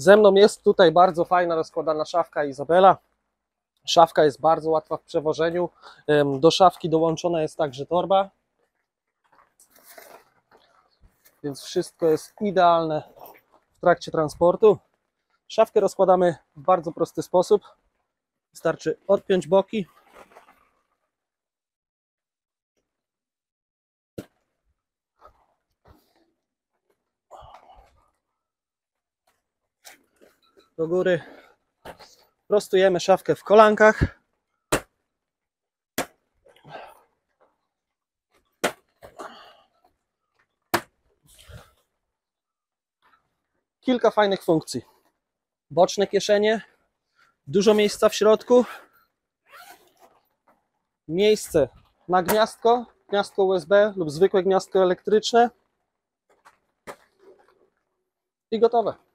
Ze mną jest tutaj bardzo fajna rozkładana szafka Izabela. Szafka jest bardzo łatwa w przewożeniu. Do szafki dołączona jest także torba. Więc wszystko jest idealne w trakcie transportu. Szafkę rozkładamy w bardzo prosty sposób. Wystarczy odpiąć boki. Do góry. Prostujemy szafkę w kolankach. Kilka fajnych funkcji. Boczne kieszenie, dużo miejsca w środku, miejsce na gniazdko, gniazdko USB lub zwykłe gniazdko elektryczne i gotowe.